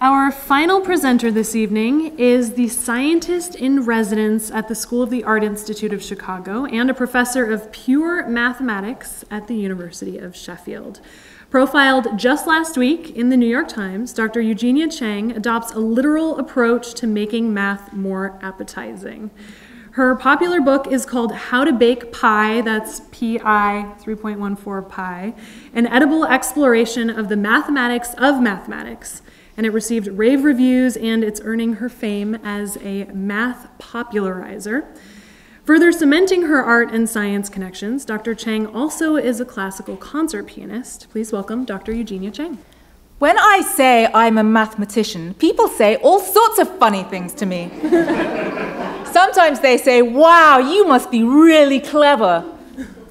Our final presenter this evening is the scientist in residence at the School of the Art Institute of Chicago and a professor of pure mathematics at the University of Sheffield. Profiled just last week in the New York Times, Dr. Eugenia Cheng adopts a literal approach to making math more appetizing. Her popular book is called How to Bake Pi, that's PI 3.14 pi, an edible exploration of the mathematics of mathematics and it received rave reviews and it's earning her fame as a math popularizer. Further cementing her art and science connections, Dr. Cheng also is a classical concert pianist. Please welcome Dr. Eugenia Cheng. When I say I'm a mathematician, people say all sorts of funny things to me. Sometimes they say, wow, you must be really clever.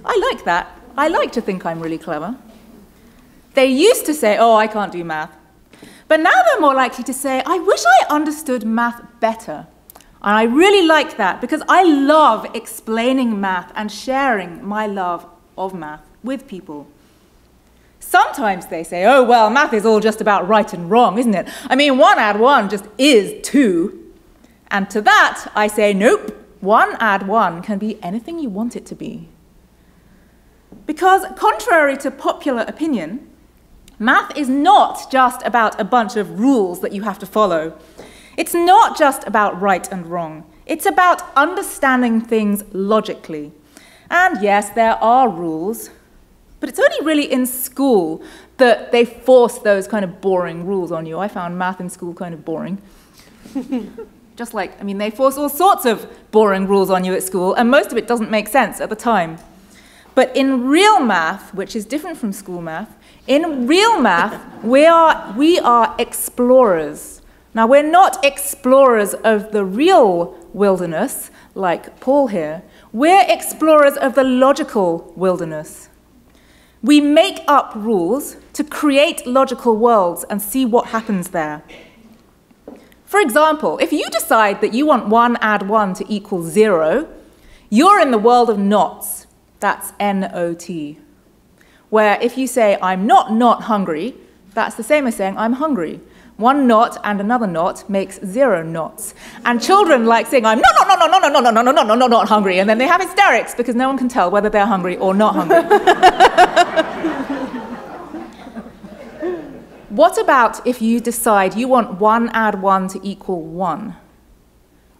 I like that. I like to think I'm really clever. They used to say, oh, I can't do math. But now they're more likely to say, I wish I understood math better. And I really like that because I love explaining math and sharing my love of math with people. Sometimes they say, oh, well, math is all just about right and wrong, isn't it? I mean, one add one just is two. And to that, I say, nope, one add one can be anything you want it to be. Because, contrary to popular opinion, Math is not just about a bunch of rules that you have to follow. It's not just about right and wrong. It's about understanding things logically. And yes, there are rules, but it's only really in school that they force those kind of boring rules on you. I found math in school kind of boring. just like, I mean, they force all sorts of boring rules on you at school, and most of it doesn't make sense at the time. But in real math, which is different from school math, in real math, we are, we are explorers. Now, we're not explorers of the real wilderness, like Paul here. We're explorers of the logical wilderness. We make up rules to create logical worlds and see what happens there. For example, if you decide that you want 1 add 1 to equal 0, you're in the world of knots. That's N O T where if you say, I'm not not hungry, that's the same as saying, I'm hungry. One knot and another knot makes zero knots. And children like saying, I'm not, not, not, not, not, not, not, not, not, not, not, not hungry. And then they have hysterics because no one can tell whether they're hungry or not hungry. what about if you decide you want one add one to equal one?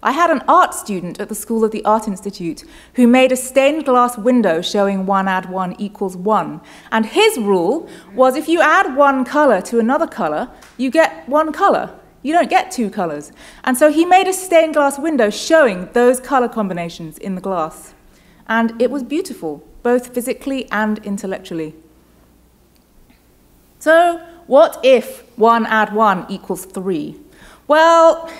I had an art student at the School of the Art Institute who made a stained glass window showing 1 add 1 equals 1. And his rule was if you add one color to another color, you get one color. You don't get two colors. And so he made a stained glass window showing those color combinations in the glass. And it was beautiful, both physically and intellectually. So, what if 1 add 1 equals 3? Well,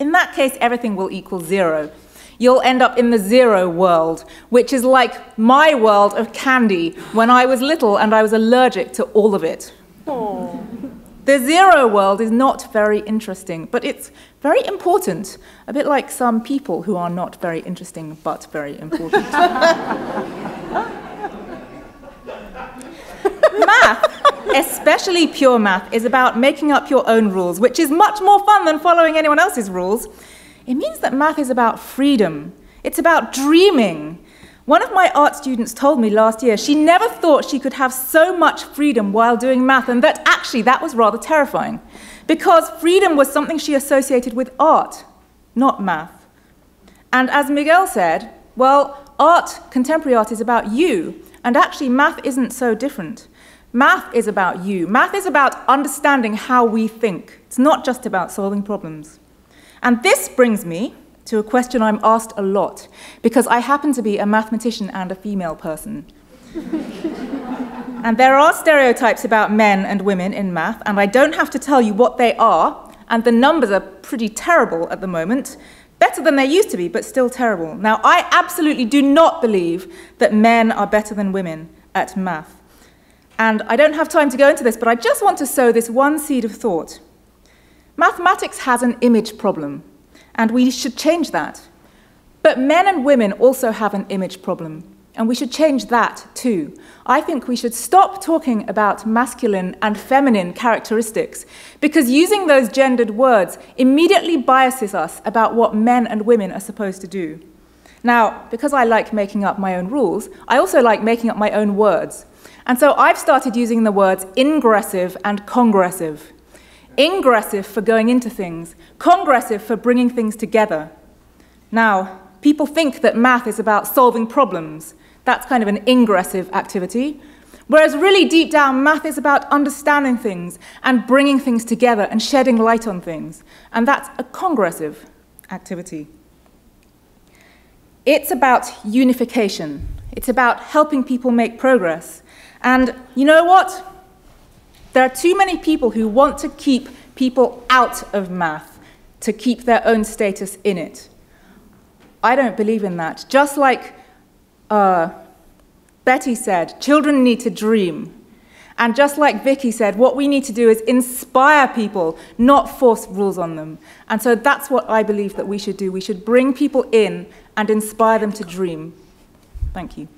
in that case, everything will equal zero. You'll end up in the zero world, which is like my world of candy when I was little and I was allergic to all of it. Aww. The zero world is not very interesting, but it's very important, a bit like some people who are not very interesting but very important. Math especially pure math, is about making up your own rules, which is much more fun than following anyone else's rules. It means that math is about freedom, it's about dreaming. One of my art students told me last year she never thought she could have so much freedom while doing math, and that actually that was rather terrifying, because freedom was something she associated with art, not math. And as Miguel said, well, art, contemporary art, is about you, and actually math isn't so different. Math is about you. Math is about understanding how we think. It's not just about solving problems. And this brings me to a question I'm asked a lot, because I happen to be a mathematician and a female person. and there are stereotypes about men and women in math, and I don't have to tell you what they are, and the numbers are pretty terrible at the moment. Better than they used to be, but still terrible. Now, I absolutely do not believe that men are better than women at math. And I don't have time to go into this, but I just want to sow this one seed of thought. Mathematics has an image problem, and we should change that. But men and women also have an image problem. And we should change that too. I think we should stop talking about masculine and feminine characteristics because using those gendered words immediately biases us about what men and women are supposed to do. Now, because I like making up my own rules, I also like making up my own words. And so I've started using the words ingressive and congressive. Ingressive for going into things, congressive for bringing things together. Now, people think that math is about solving problems. That's kind of an ingressive activity. Whereas, really deep down, math is about understanding things and bringing things together and shedding light on things. And that's a congressive activity. It's about unification, it's about helping people make progress. And you know what? There are too many people who want to keep people out of math to keep their own status in it. I don't believe in that. Just like uh, Betty said, children need to dream. And just like Vicky said, what we need to do is inspire people, not force rules on them. And so that's what I believe that we should do. We should bring people in and inspire them to dream. Thank you.